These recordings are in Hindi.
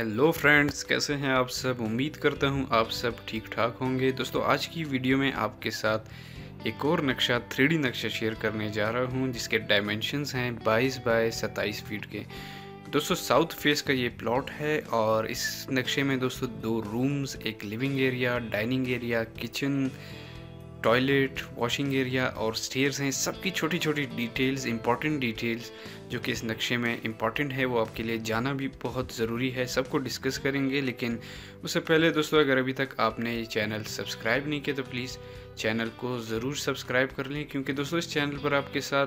हेलो फ्रेंड्स, कैसे हैं आप सब? उम्मीद करता हूँ आप सब ठीक ठाक होंगे। दोस्तों, आज की वीडियो में आपके साथ एक और नक्शा, थ्री नक्शा शेयर करने जा रहा हूँ, जिसके डायमेंशंस हैं 22 बाय 27 फीट के। दोस्तों साउथ फेस का ये प्लॉट है और इस नक्शे में दोस्तों दो रूम्स एक living area dining area kitchen toilet washing area और स्टेयर्स हैं। सबकी छोटी छोटी डिटेल्स इंपॉर्टेंट डिटेल्स जो कि इस नक्शे में इंपॉर्टेंट है, वो आपके लिए जाना भी बहुत ज़रूरी है। सबको डिस्कस करेंगे, लेकिन उससे पहले दोस्तों, अगर अभी तक आपने ये चैनल सब्सक्राइब नहीं किया तो प्लीज़ चैनल को ज़रूर सब्सक्राइब कर लें, क्योंकि दोस्तों, इस चैनल पर आपके साथ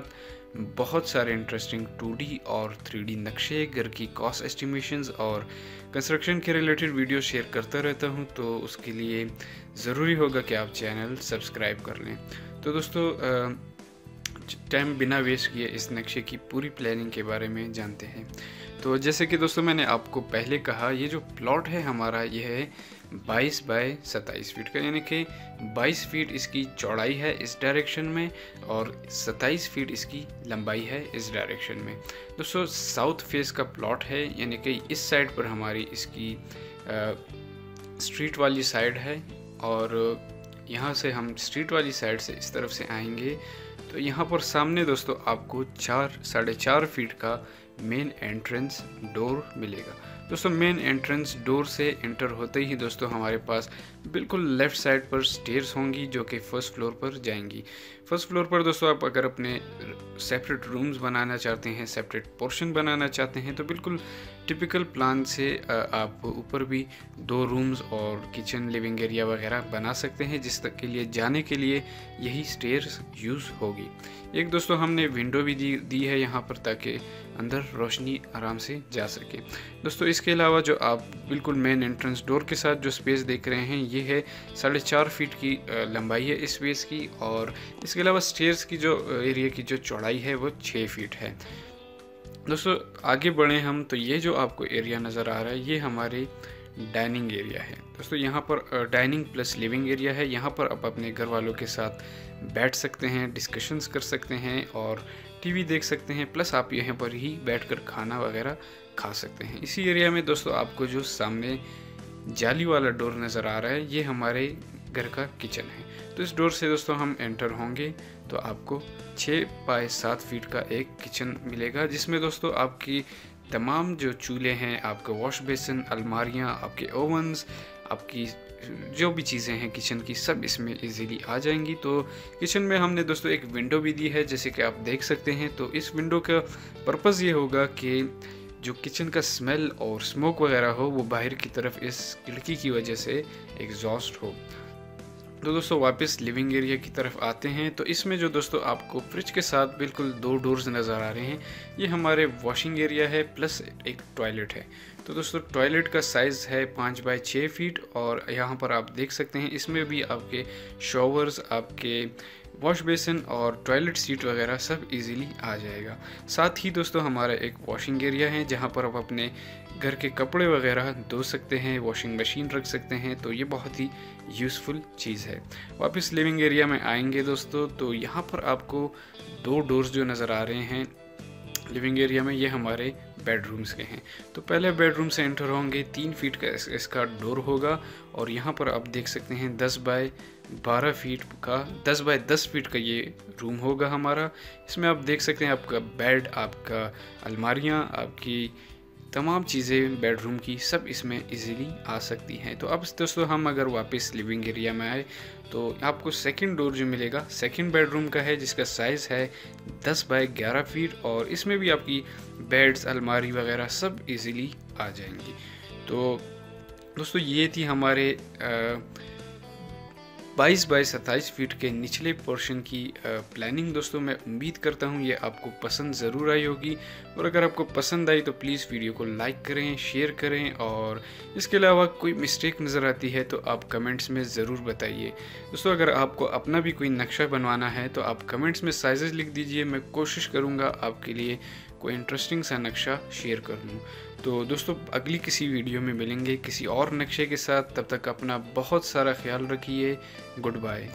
बहुत सारे इंटरेस्टिंग 2D और 3D नक्शे, घर की कॉस्ट एस्टिमेशंस और कंस्ट्रक्शन के रिलेटेड वीडियो शेयर करता रहता हूँ तो उसके लिए ज़रूरी होगा कि आप चैनल सब्सक्राइब कर लें। तो दोस्तों टाइम बिना वेस्ट किए इस नक्शे की पूरी प्लानिंग के बारे में जानते हैं। तो जैसे कि दोस्तों मैंने आपको पहले कहा ये जो प्लॉट है हमारा ये है 22 बाय 27 फीट का यानी कि 22 फीट इसकी चौड़ाई है इस डायरेक्शन में और 27 फीट इसकी लंबाई है इस डायरेक्शन में। दोस्तों साउथ फेस का प्लॉट है यानी कि इस साइड पर हमारी इसकी आ, स्ट्रीट वाली साइड है और यहाँ से हम स्ट्रीट वाली साइड से इस तरफ़ से आएँगे तो यहाँ पर सामने दोस्तों आपको चार, साढ़े चार फीट का मेन एंट्रेंस डोर मिलेगा। दोस्तों मेन एंट्रेंस डोर से एंटर होते ही दोस्तों हमारे पास बिल्कुल लेफ़्ट साइड पर स्टेयर्स होंगी जो कि फ़र्स्ट फ्लोर पर जाएँगी। फ़र्स्ट फ्लोर पर दोस्तों आप अगर अपने सेपरेट रूम्स बनाना चाहते हैं सेपरेट पोर्शन बनाना चाहते हैं तो बिल्कुल टिपिकल प्लान से आप ऊपर भी दो रूम्स और किचन लिविंग एरिया वगैरह बना सकते हैं, जिस तक के लिए, जाने के लिए यही स्टेयर्स यूज़ होगी। एक दोस्तों हमने विंडो भी दी दी है यहाँ पर ताकि अंदर रोशनी आराम से जा सके। दोस्तों इसके अलावा जो आप बिल्कुल मेन एंट्रेंस डोर के साथ जो स्पेस देख रहे हैं, ये है साढ़े चार फीट की लंबाई है इस स्पेस की और इसके अलावा स्टेयर्स की जो एरिया की जो चौड़ाई है वो छः फीट है। दोस्तों, आगे बढ़ें हम तो ये जो आपको एरिया नज़र आ रहा है, ये हमारे डाइनिंग एरिया है। दोस्तों, यहाँ पर डाइनिंग प्लस लिविंग एरिया है। यहाँ पर आप अपने घर वालों के साथ बैठ सकते हैं डिस्कशंस कर सकते हैं और टीवी देख सकते हैं प्लस आप यहाँ पर ही बैठकर खाना वगैरह खा सकते हैं। इसी एरिया में दोस्तों, आपको जो सामने जाली वाला डोर नज़र आ रहा है, ये हमारे घर का किचन है। तो इस डोर से दोस्तों, हम एंटर होंगे तो आपको छः बाय सात फीट का एक किचन मिलेगा, जिसमें दोस्तों, आपकी तमाम जो चूल्हे हैं, आपके वॉश बेसिन अलमारियाँ, आपके ओवंस आपकी जो भी चीज़ें हैं किचन की, सब इसमें इजीली आ जाएँगी। तो किचन में हमने दोस्तों, एक विंडो भी दी है, जैसे कि आप देख सकते हैं। तो इस विंडो का पर्पज़ ये होगा कि जो किचन का स्मेल और स्मोक वगैरह हो, वो बाहर की तरफ़ इस खिड़की की वजह से एग्जॉस्ट हो। तो दोस्तों, वापस लिविंग एरिया की तरफ़ आते हैं। तो इसमें जो दोस्तों आपको फ्रिज के साथ बिल्कुल दो डोर्स नज़र आ रहे हैं, ये हमारे वॉशिंग एरिया है प्लस एक टॉयलेट है। तो दोस्तों टॉयलेट का साइज़ है पाँच बाय छः फीट और यहाँ पर आप देख सकते हैं, इसमें भी आपके शॉवर्स आपके वॉश बेसिन और टॉयलेट सीट वगैरह सब इजीली आ जाएगा। साथ ही दोस्तों, हमारा एक वॉशिंग एरिया है, जहाँ पर आप अपने घर के कपड़े वगैरह धो सकते हैं वॉशिंग मशीन रख सकते हैं तो ये बहुत ही यूज़फुल चीज़ है। वापस लिविंग एरिया में आएँगे दोस्तों तो यहाँ पर आपको दो डोर्स जो नज़र आ रहे हैं लिविंग एरिया में ये हमारे बेडरूम्स के हैं। तो पहले बेडरूम से एंटर होंगे, तीन फीट का इसका डोर होगा और यहाँ पर आप देख सकते हैं दस बाय बारह फीट का, दस बाय दस फीट का ये रूम होगा हमारा। इसमें आप देख सकते हैं आपका बेड आपका अलमारियाँ, आपकी तमाम चीज़ें बेडरूम की सब इसमें इजीली आ सकती हैं। तो अब दोस्तों हम अगर वापस लिविंग एरिया में आए तो आपको सेकंड डोर जो मिलेगा सेकंड बेडरूम का है जिसका साइज़ है 10 बाय 11 फीट और इसमें भी आपकी बेड्स अलमारी वगैरह सब इजीली आ जाएँगी। तो दोस्तों ये थी हमारे आ, 22 बाई सत्ताईस फीट के निचले पोर्शन की प्लानिंग दोस्तों मैं उम्मीद करता हूँ ये आपको पसंद ज़रूर आई होगी। और अगर आपको पसंद आई तो प्लीज़ वीडियो को लाइक करें शेयर करें और इसके अलावा कोई मिस्टेक नज़र आती है तो आप कमेंट्स में ज़रूर बताइए। दोस्तों, अगर आपको अपना भी कोई नक्शा बनवाना है तो आप कमेंट्स में साइजेस लिख दीजिए, मैं कोशिश करूँगा आपके लिए कोई इंटरेस्टिंग सा नक्शा शेयर कर लूँ। तो दोस्तों, अगली किसी वीडियो में मिलेंगे किसी और नक्शे के साथ। तब तक अपना बहुत सारा ख्याल रखिए। Good bye.